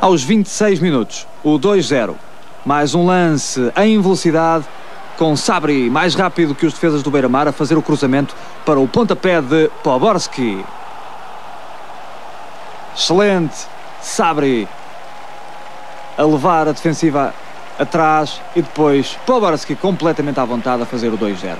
Aos 26 minutos, o 2-0. Mais um lance em velocidade, com Sabri mais rápido que os defesas do Beira-Mar a fazer o cruzamento para o pontapé de Poborski. Excelente, Sabri a levar a defensiva atrás e depois Poborski completamente à vontade a fazer o 2-0.